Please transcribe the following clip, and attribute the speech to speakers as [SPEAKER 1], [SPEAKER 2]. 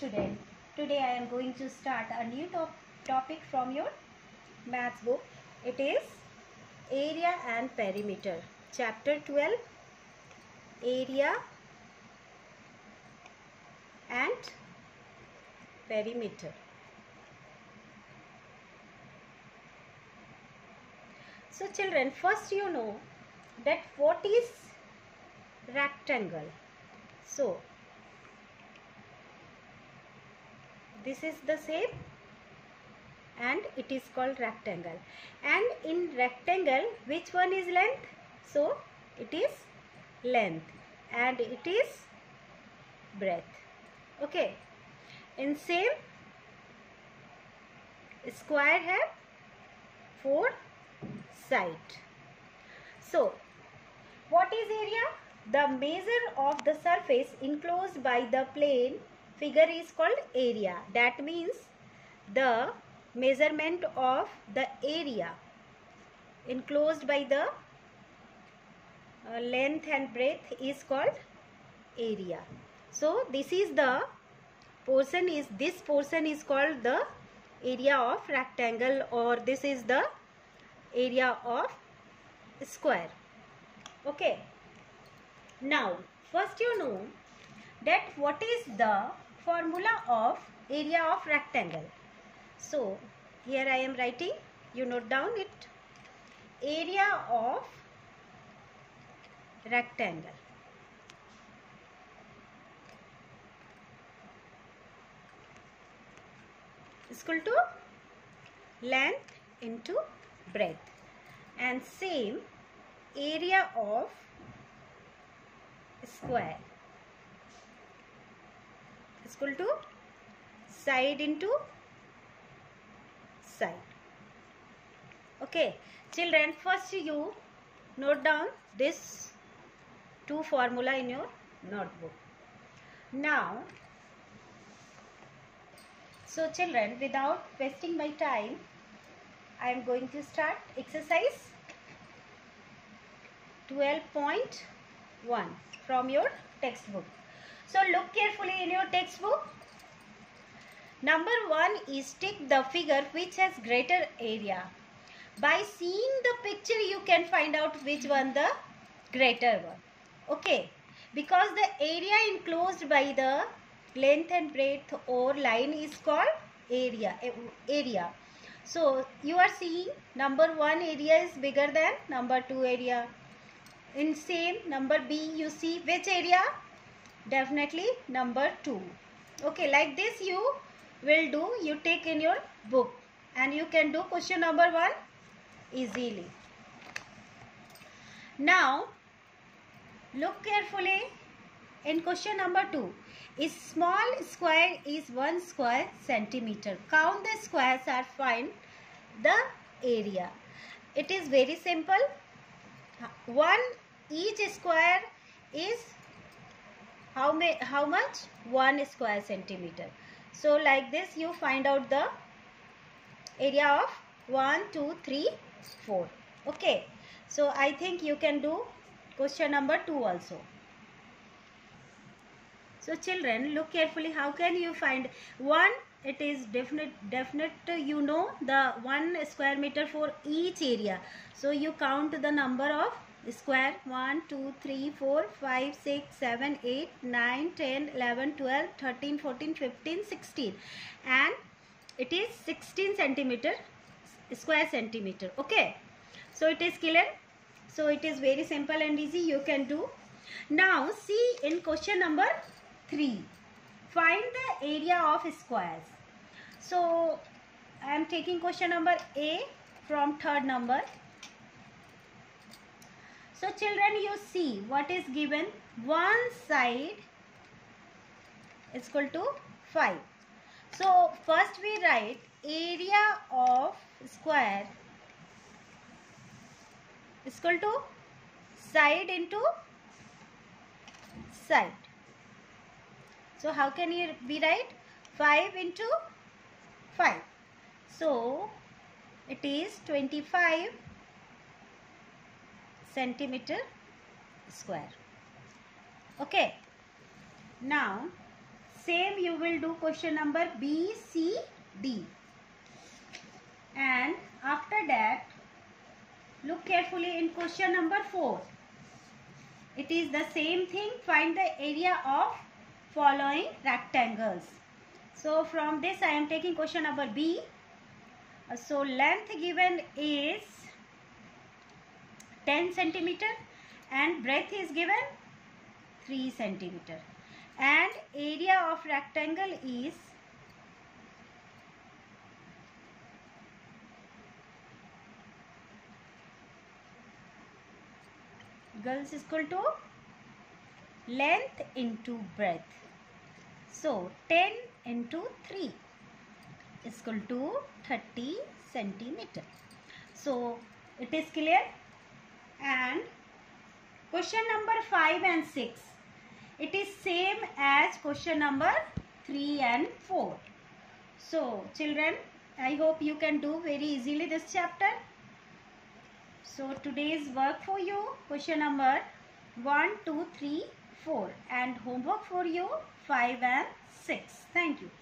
[SPEAKER 1] student. Today I am going to start a new top topic from your maths book. It is area and perimeter. Chapter 12 area and perimeter. So children, first you know that what is rectangle. So this is the shape and it is called rectangle. And in rectangle which one is length? So it is length and it is breadth. Okay. In same square have four side. So what is area? The measure of the surface enclosed by the plane figure is called area. That means the measurement of the area enclosed by the uh, length and breadth is called area. So this is the portion is this portion is called the area of rectangle or this is the area of square. Okay. Now first you know that what is the formula of area of rectangle. So, here I am writing, you note down it. Area of rectangle. is equal to length into breadth and same area of square is equal to side into side. Okay, children, first you note down this two formula in your notebook. Now, so children, without wasting my time, I am going to start exercise 12.1 from your textbook. So look carefully in your textbook. Number 1 is take the figure which has greater area. By seeing the picture you can find out which one the greater one. Okay. Because the area enclosed by the length and breadth or line is called area. Eh, area. So you are seeing number 1 area is bigger than number 2 area. In same number B you see which area? Definitely number 2 okay like this you will do you take in your book and you can do question number 1 easily. Now look carefully in question number 2 a small square is 1 square centimeter. Count the squares are find the area. It is very simple. One each square is how may how much? 1 square centimeter. So like this you find out the area of 1 2 3 4 okay. So i think you can do question number 2 also. So children look carefully. How can you find? 1 it is definite definite you know the 1 square meter for each area. So you count the number of square 1 2 3 4 5 6 7 8 9 10 11 12 13 14 15 16 and it is 16 centimeter square centimeter. Okay. So it is clear? So it is very simple and easy. You can do. Now see in question number 3 find the area of squares. So i am taking question number a from third number so children you see what is given one side is equal to 5. So first we write area of square is equal to side into side. So how can you be write 5 into 5. So it is 25 centimeter square. Okay. Now same you will do question number b c d. And after that look carefully in question number 4 it is the same thing find the area of following rectangles. So from this i am taking question number b. So length given is 10 centimeter and breadth is given 3 centimeter. And area of rectangle is girls is equal to length into breadth. So 10 into 3 is equal to 30 centimeter. So it is clear and question number 5 and 6 it is same as question number 3 and 4 so children i hope you can do very easily this chapter. So today's work for you question number 1 2 3 4 and homework for you 5 and 6 thank you